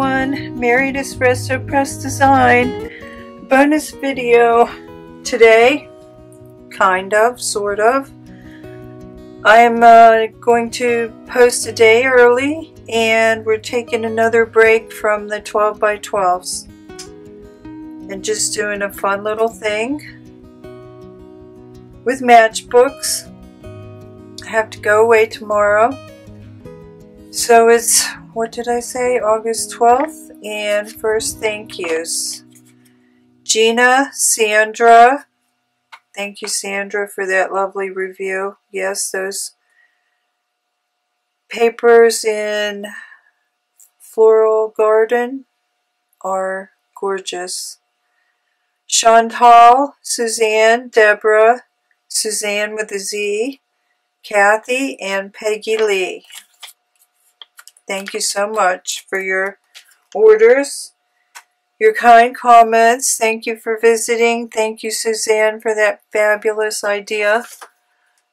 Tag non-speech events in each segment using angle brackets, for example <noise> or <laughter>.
Everyone, Married Espresso Press Design bonus video today, kind of, sort of. I'm uh, going to post a day early and we're taking another break from the 12 by 12s and just doing a fun little thing with matchbooks. I have to go away tomorrow. So it's what did I say, August 12th, and first thank yous. Gina, Sandra, thank you Sandra for that lovely review. Yes, those papers in Floral Garden are gorgeous. Chantal, Suzanne, Deborah, Suzanne with a Z, Kathy, and Peggy Lee. Thank you so much for your orders, your kind comments. Thank you for visiting. Thank you, Suzanne, for that fabulous idea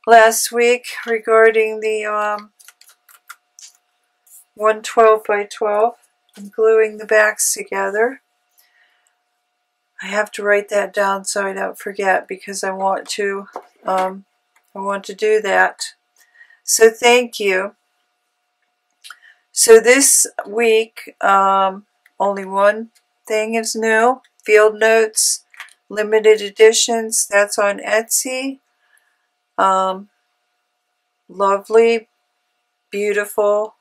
last week regarding the um, 112 by 12 and gluing the backs together. I have to write that down so I don't forget because I want to um, I want to do that. So thank you. So this week, um, only one thing is new. Field Notes, limited editions. That's on Etsy. Um, lovely, beautiful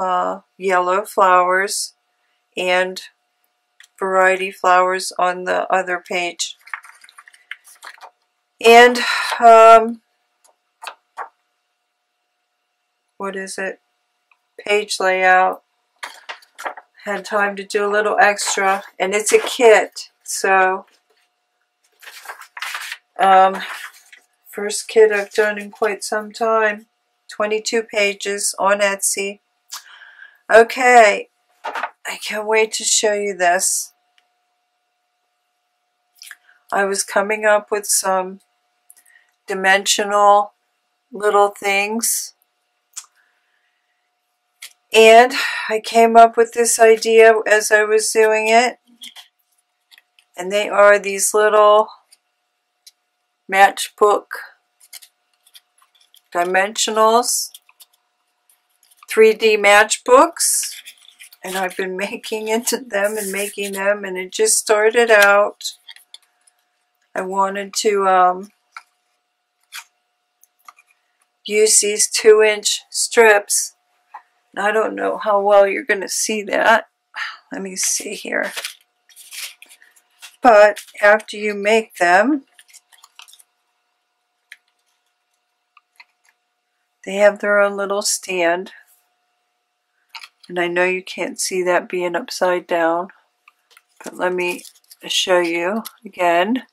uh, yellow flowers and variety flowers on the other page. And um, what is it? Page layout. Had time to do a little extra. And it's a kit. So, um, first kit I've done in quite some time. 22 pages on Etsy. Okay, I can't wait to show you this. I was coming up with some dimensional little things and I came up with this idea as I was doing it. And they are these little matchbook dimensionals, 3D matchbooks. And I've been <laughs> making into them and making them. And it just started out. I wanted to um, use these two inch strips I don't know how well you're going to see that. <sighs> Let me see here. But after you make them, they have their own little stand. And I know you can't see that being upside down. But let me show you again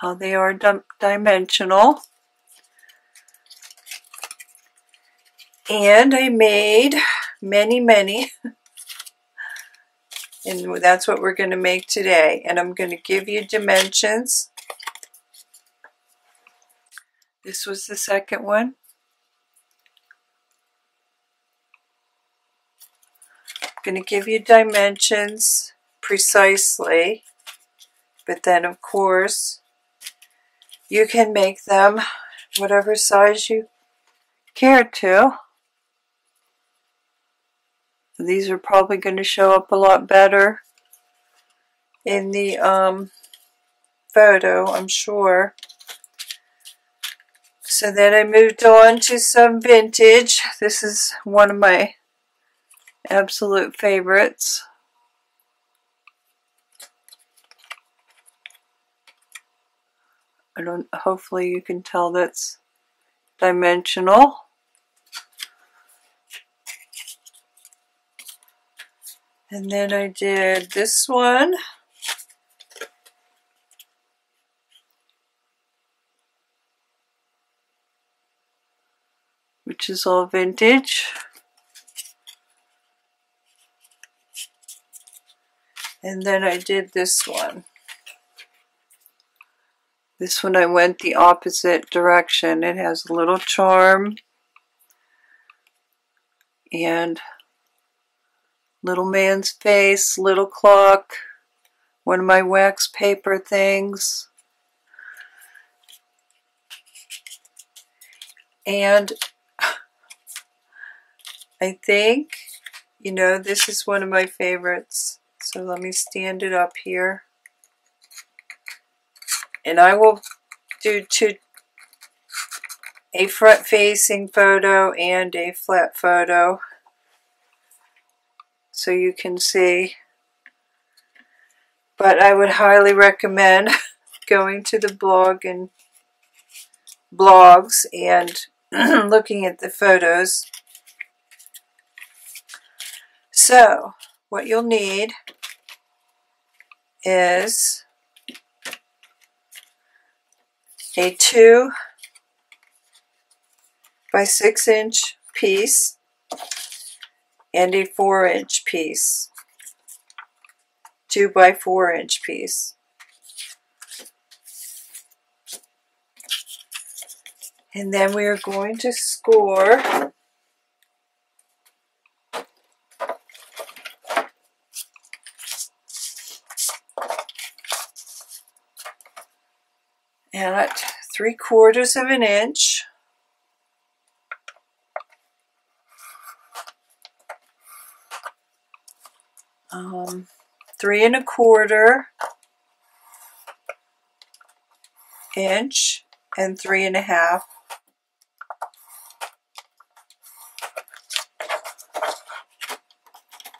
how they are dimensional. And I made many, many. and that's what we're going to make today. And I'm going to give you dimensions. This was the second one. I'm going to give you dimensions precisely. But then, of course, you can make them whatever size you care to. These are probably going to show up a lot better in the um, photo, I'm sure. So then I moved on to some vintage. This is one of my absolute favorites. I don't, hopefully you can tell that's dimensional. And then I did this one. Which is all vintage. And then I did this one. This one I went the opposite direction. It has a little charm and little man's face, little clock, one of my wax paper things. And I think, you know, this is one of my favorites. So let me stand it up here. And I will do two, a front facing photo and a flat photo so you can see. But I would highly recommend <laughs> going to the blog and blogs and <clears throat> looking at the photos. So, what you'll need is a 2 by 6 inch piece and a 4 inch piece. 2 by 4 inch piece. And then we are going to score at three quarters of an inch um, three and a quarter inch and three and a half.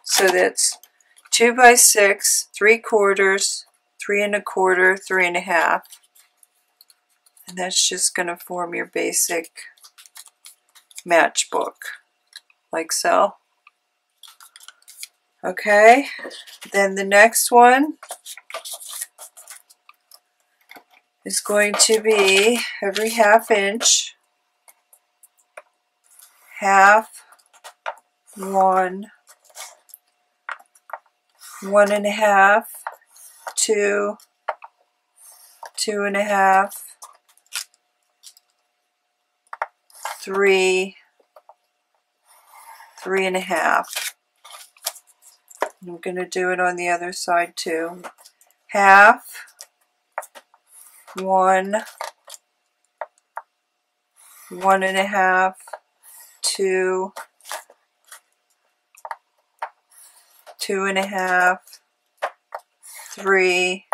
So that's two by six, three quarters, three and a quarter, three and a half. And that's just going to form your basic matchbook, like so. Okay, then the next one is going to be every half inch, half, one, one and a half, two, two and a half, three, three and a half. I'm going to do it on the other side too. Half, one, one and a half, two, two and a half, three,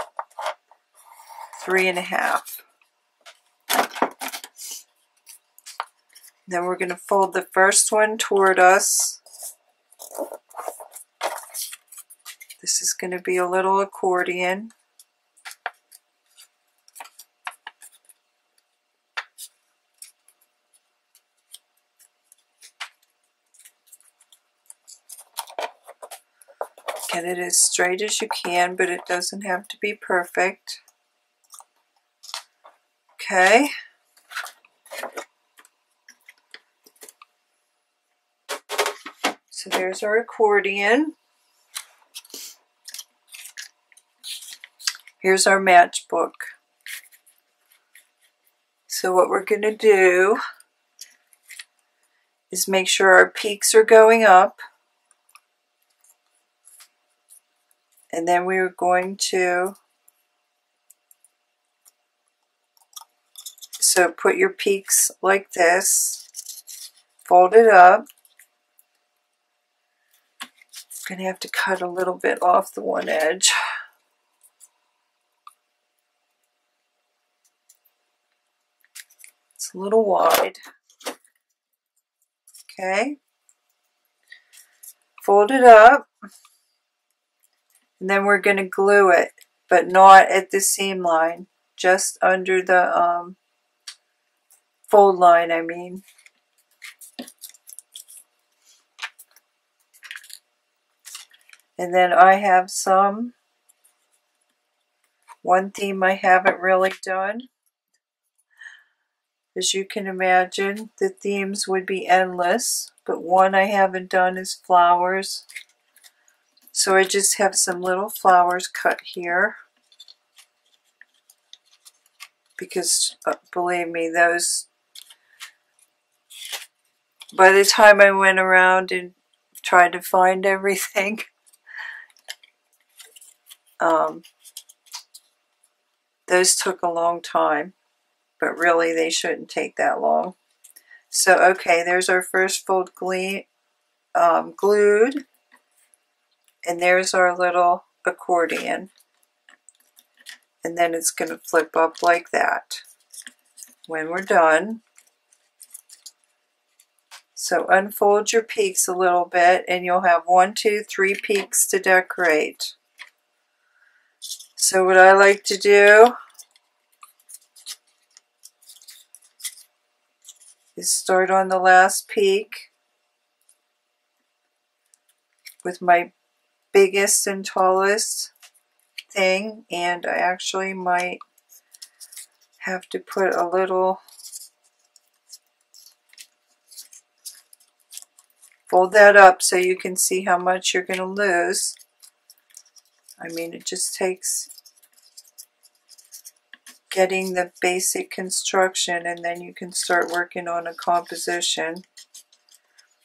three and a half. Then we're going to fold the first one toward us This is going to be a little accordion. Get it as straight as you can, but it doesn't have to be perfect. Okay. So there's our accordion. Here's our matchbook. So what we're going to do is make sure our peaks are going up. And then we're going to, so put your peaks like this, fold it up. I'm going to have to cut a little bit off the one edge. A little wide. Okay. Fold it up. And then we're going to glue it, but not at the seam line. Just under the um, fold line, I mean. And then I have some, one theme I haven't really done. As you can imagine, the themes would be endless, but one I haven't done is flowers. So I just have some little flowers cut here. Because, uh, believe me, those, by the time I went around and tried to find everything. <laughs> Um, those took a long time, but really they shouldn't take that long. So, okay, there's our first fold gle um, glued. And there's our little accordion. And then it's going to flip up like that when we're done. So unfold your peaks a little bit and you'll have one, two, three peaks to decorate. So what I like to do is start on the last peak with my biggest and tallest thing and I actually might have to put a little fold that up so you can see how much you're going to lose. I mean it just takes getting the basic construction and then you can start working on a composition.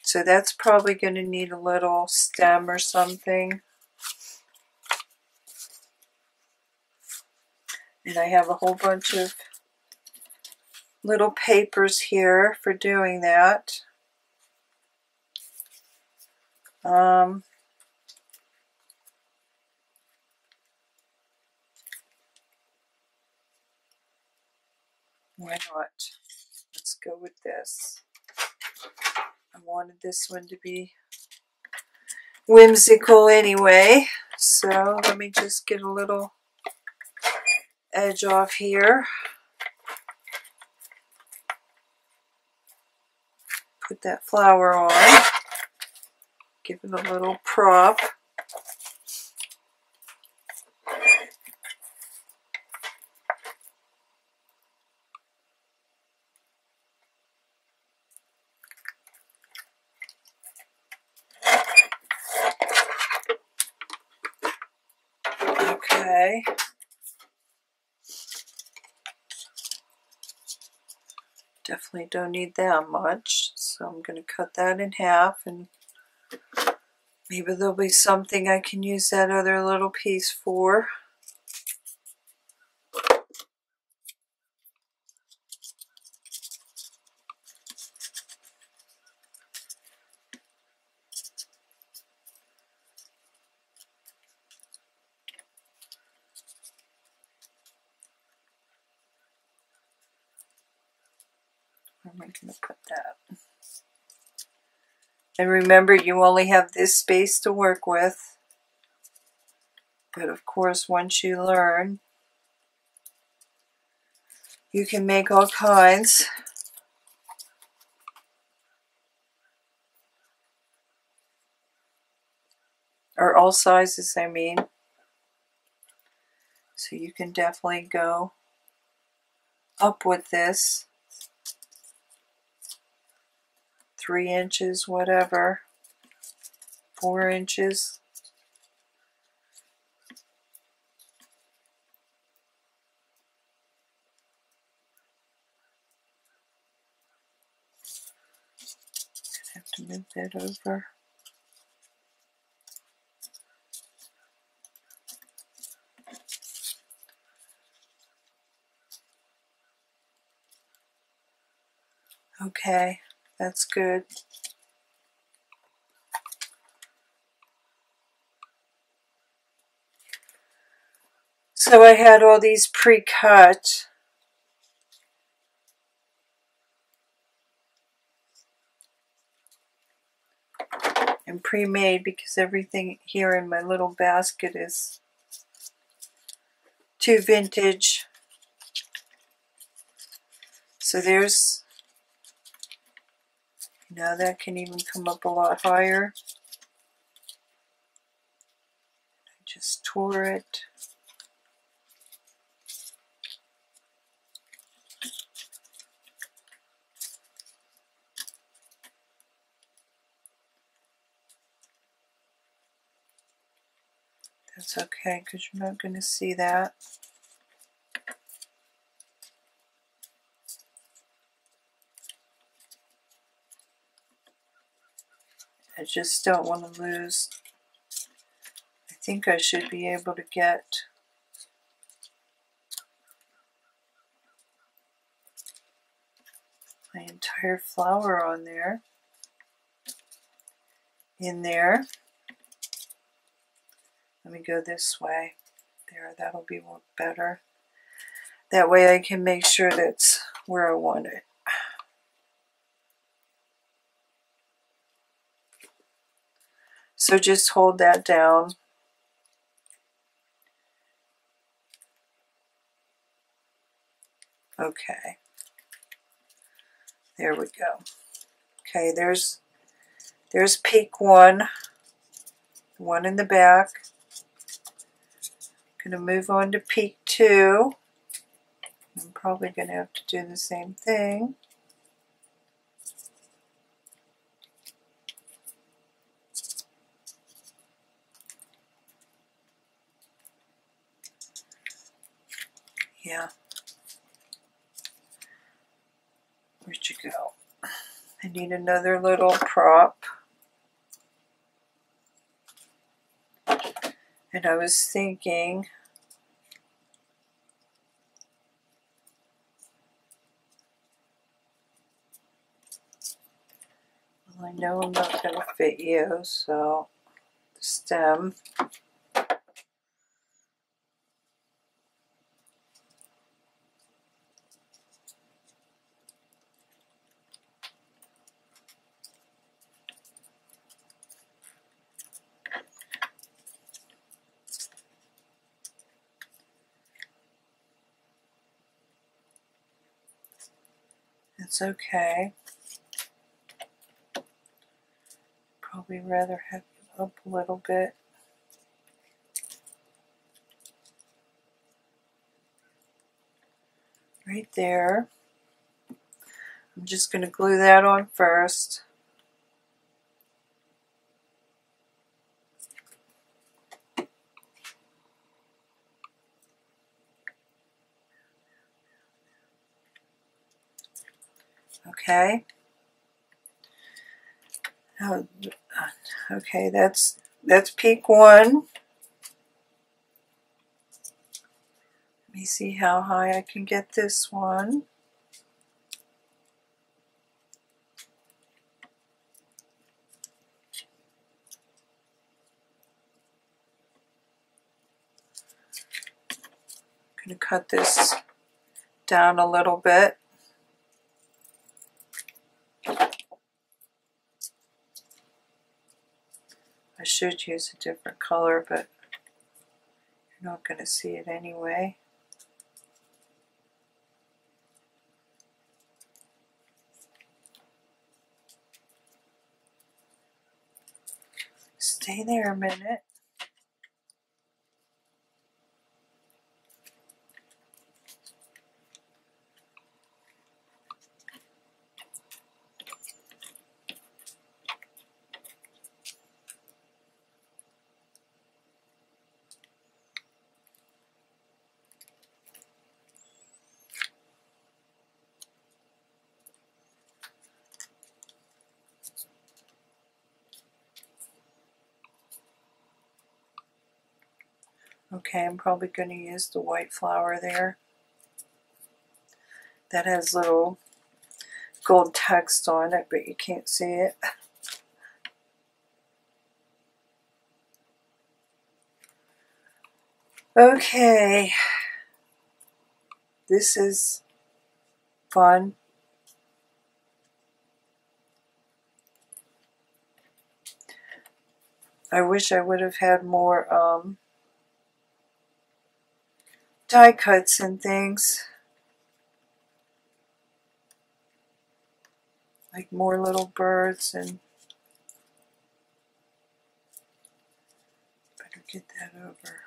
So that's probably going to need a little stem or something. And I have a whole bunch of little papers here for doing that. Um, Why not? Let's go with this. I wanted this one to be whimsical anyway. So let me just get a little edge off here. Put that flower on. Give it a little prop. Okay. Definitely don't need that much, so I'm going to cut that in half and maybe there'll be something I can use that other little piece for. am I going to put that? And remember, you only have this space to work with. But of course, once you learn, you can make all kinds. Or all sizes, I mean. So you can definitely go up with this. Three inches, whatever, four inches. have to move that over. Okay. That's good. So I had all these pre-cut. and pre-made because everything here in my little basket is too vintage. So there's now that can even come up a lot higher. I just tore it. That's okay because you're not going to see that. I just don't want to lose. I think I should be able to get my entire flower on there. In there. Let me go this way. There, that'll be better. That way I can make sure that's where I want it. So just hold that down. Okay. There we go. Okay, there's there's peak one, one in the back. Gonna move on to peak two. I'm probably gonna have to do the same thing. Yeah. Where'd you go? I need another little prop. And I was thinking, I know I'm not going to fit you, so stem. It's okay. Probably rather have you up a little bit. Right there. I'm just going to glue that on first. Okay. Okay, that's that's peak one. Let me see how high I can get this one. I'm going to cut this down a little bit. I should use a different color, but you're not going to see it anyway. Stay there a minute. Okay, I'm probably going to use the white flower there. That has little gold text on it, but you can't see it. Okay, this is fun. I wish I would have had more um, die cuts and things. Like more little birds and better get that over.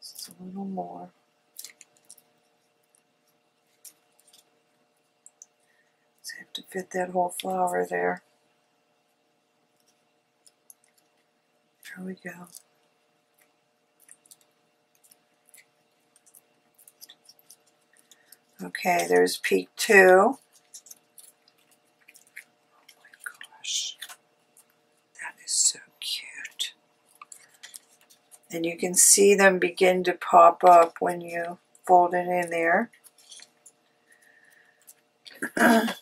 Just a little more. Just have to fit that whole flower there. There we go. Okay, there's peak two. Oh my gosh, that is so cute. And you can see them begin to pop up when you fold it in there. <clears throat>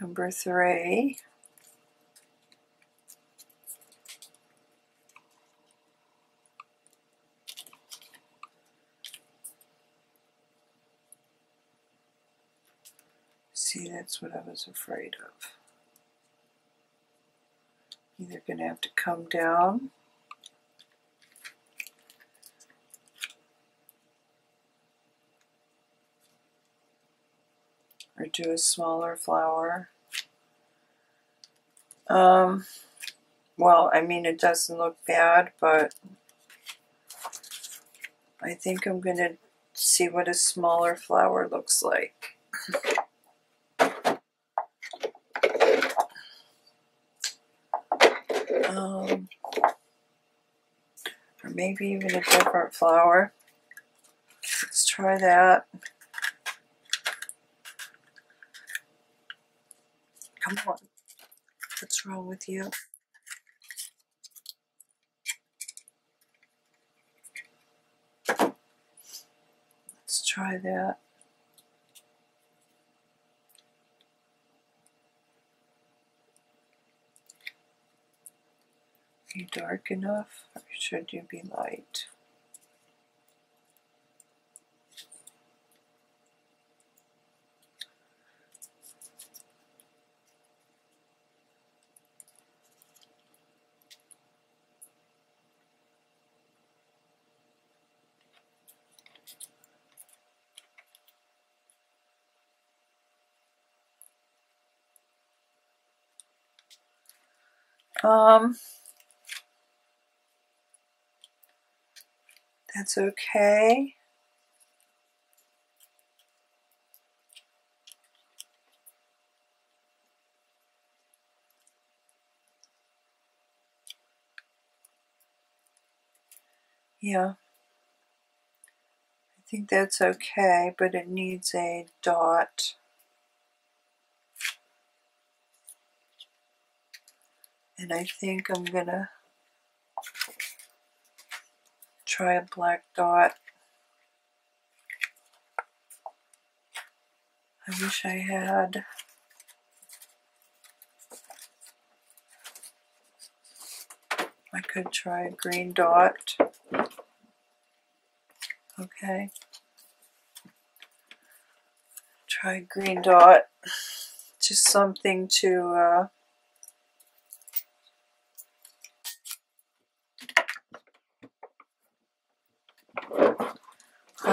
Number three. See, that's what I was afraid of. Either going to have to come down or do a smaller flower. Um, well, I mean, it doesn't look bad, but I think I'm going to see what a smaller flower looks like. <laughs> Um, or maybe even a different flower. Let's try that. Come on. What's wrong with you? Let's try that. You dark enough or should you be light? Um, that's okay. Yeah. I think that's okay, but it needs a dot. And I think I'm gonna try a black dot. I wish I had. I could try a green dot. Okay. Try green dot. Just something to uh,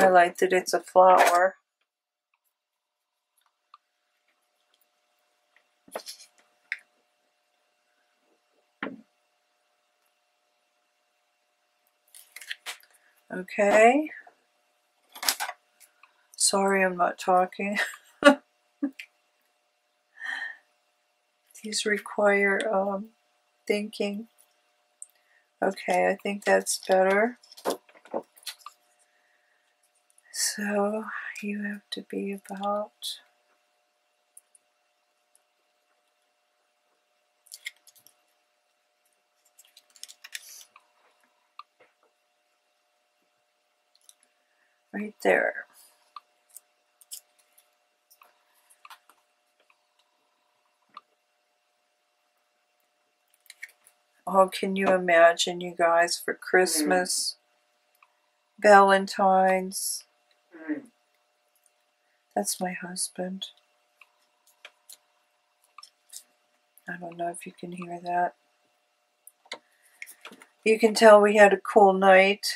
highlight that it's a flower. Okay. Sorry I'm not talking. <laughs> These require um, thinking. Okay, I think that's better. So you have to be about right there. Oh, can you imagine, you guys, for mm-hmm. Christmas, Valentine's? That's my husband. I don't know if you can hear that. You can tell we had a cool night.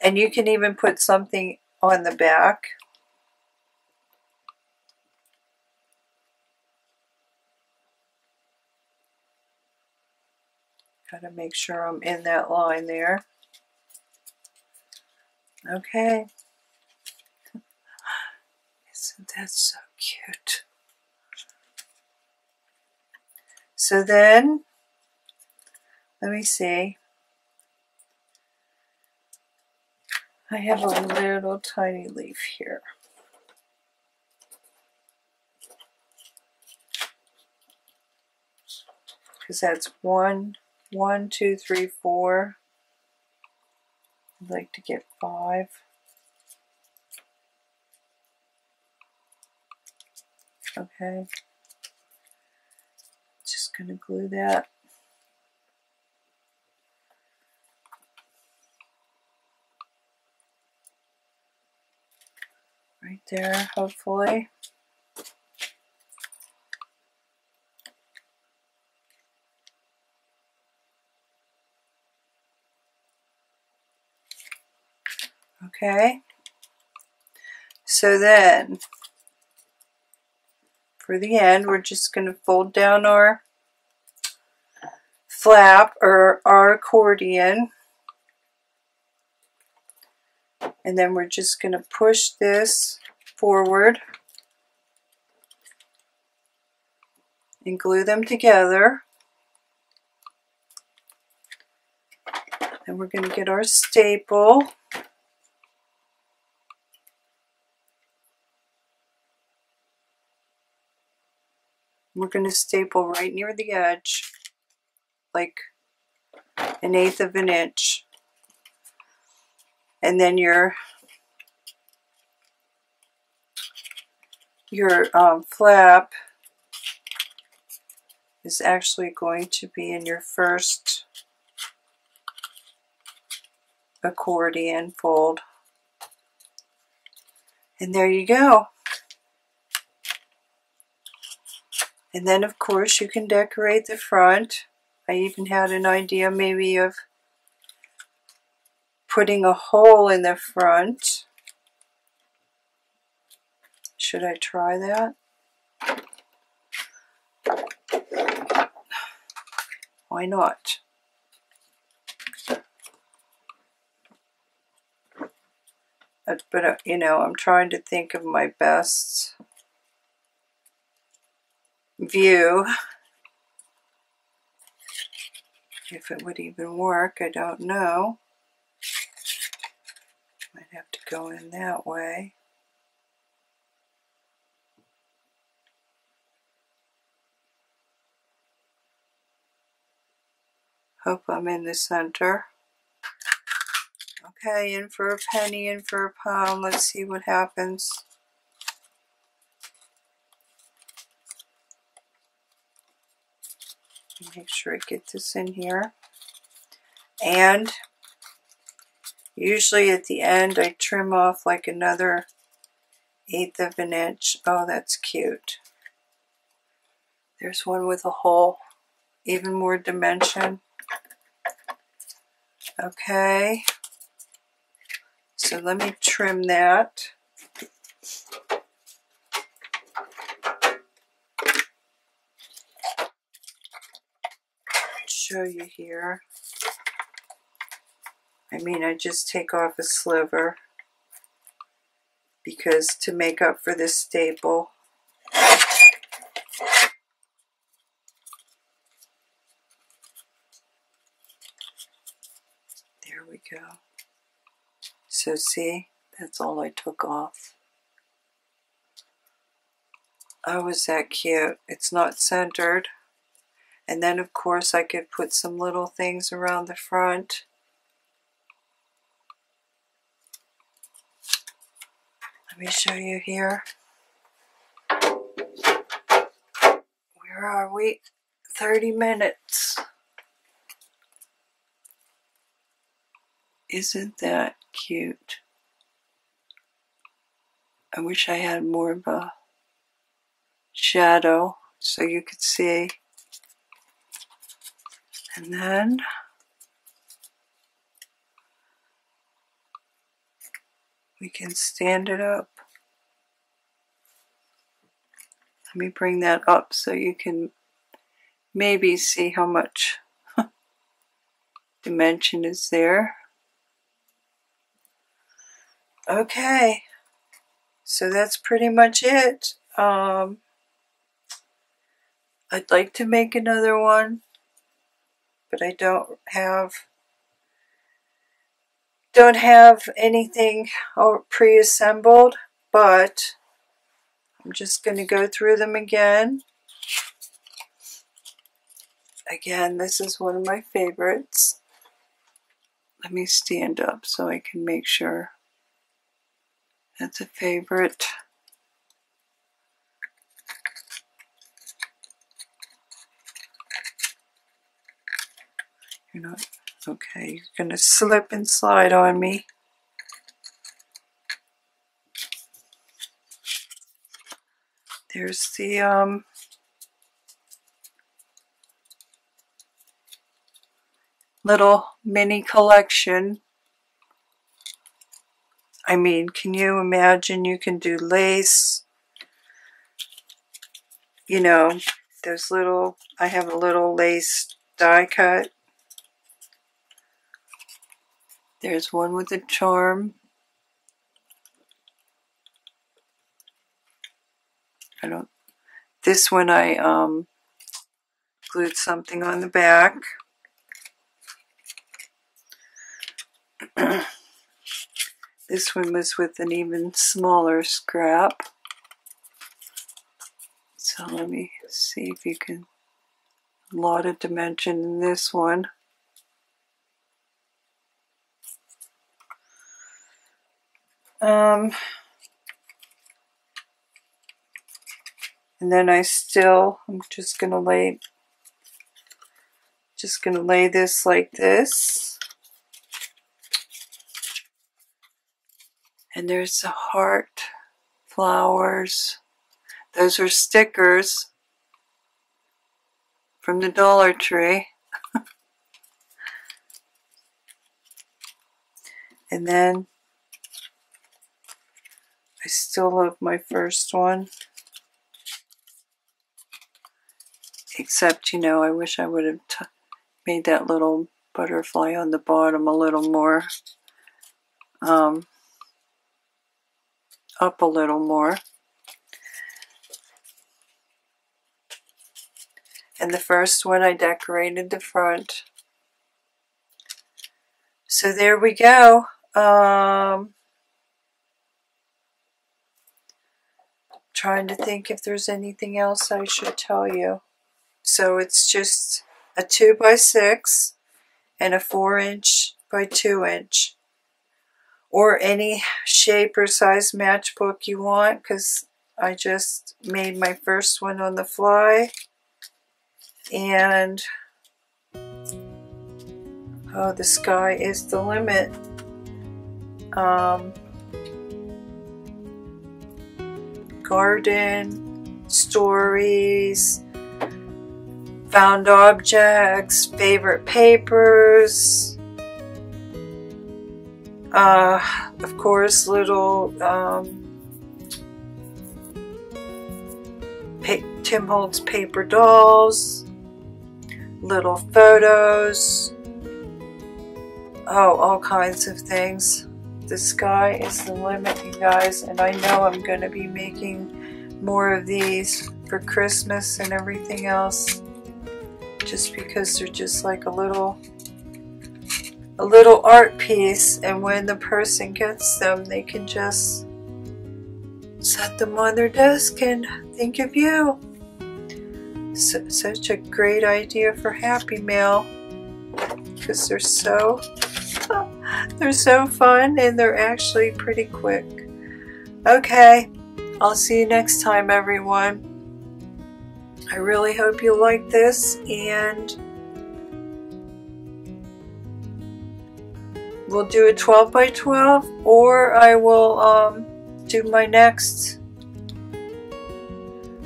And you can even put something on the back. Got to make sure I'm in that line there. Okay. Isn't that so cute? So then, let me see. I have a little tiny leaf here. because that's one, one, two, three, four. I'd like to get five. Okay. Just going to glue that. Right there, hopefully. Okay. So then, for the end, we're just going to fold down our flap or our accordion. And then we're just going to push this forward and glue them together. And we're going to get our staple. We're going to staple right near the edge, like an eighth of an inch. And then your your um, flap is actually going to be in your first accordion fold. And there you go. And then of course you can decorate the front. I even had an idea maybe of putting a hole in the front. Should I try that? Why not? But, uh, you know, I'm trying to think of my best view. If it would even work, I don't know. Might have to go in that way. Hope I'm in the center. Okay, in for a penny, in for a pound. Let's see what happens. Make sure I get this in here. And usually at the end I trim off like another eighth of an inch. Oh, that's cute. There's one with a hole, even more dimension. Okay, so let me trim that. Show you here. I mean, I just take off a sliver because to make up for this staple, there we go. So see, that's all I took off. Oh, is that cute? It's not centered. And then of course I could put some little things around the front. Let me show you here. Where are we? 30 minutes. Isn't that cute? I wish I had more of a shadow so you could see. And then we can stand it up. Let me bring that up so you can maybe see how much <laughs> dimension is there. Okay, so that's pretty much it. Um, I'd like to make another one, but I don't have don't have anything pre-assembled, but I'm just going to go through them again. Again, this is one of my favorites. Let me stand up so I can make sure that's a favorite. You're not, okay, you're gonna slip and slide on me. There's the, um, little mini collection. I mean, can you imagine you can do lace? You know, there's little, I have a little lace die cut. There's one with a charm. I don't, this one I um, glued something on the back. <clears throat> this one was with an even smaller scrap. So let me see if you can, a lot of dimension in this one. Um, and then I still, I'm just going to lay, just going to lay this like this. And there's the heart, flowers. Those are stickers from the Dollar Tree. <laughs> and then I still love my first one. Except, you know, I wish I would have made that little butterfly on the bottom a little more, um, up a little more. And the first one I decorated the front. So there we go. Um, trying to think if there's anything else I should tell you. So it's just a 2 by 6 and a 4 inch by 2 inch. Or any shape or size matchbook you want because I just made my first one on the fly. And oh the sky is the limit. Um, garden, stories, found objects, favorite papers, uh, of course, little um, Tim Holtz paper dolls, little photos, oh, all kinds of things the sky is the limit, you guys, and I know I'm going to be making more of these for Christmas and everything else just because they're just like a little a little art piece and when the person gets them they can just set them on their desk and think of you. Such a great idea for happy mail because they're so they're so fun and they're actually pretty quick. Okay, I'll see you next time, everyone. I really hope you like this and we'll do a 12 by 12 or I will um, do my next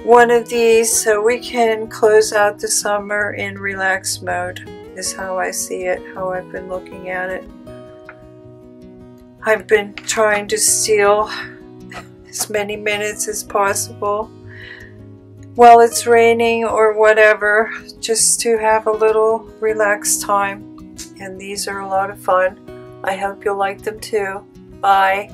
one of these so we can close out the summer in relaxed mode is how I see it, how I've been looking at it. I've been trying to steal as many minutes as possible while it's raining or whatever, just to have a little relaxed time. And these are a lot of fun. I hope you'll like them too. Bye.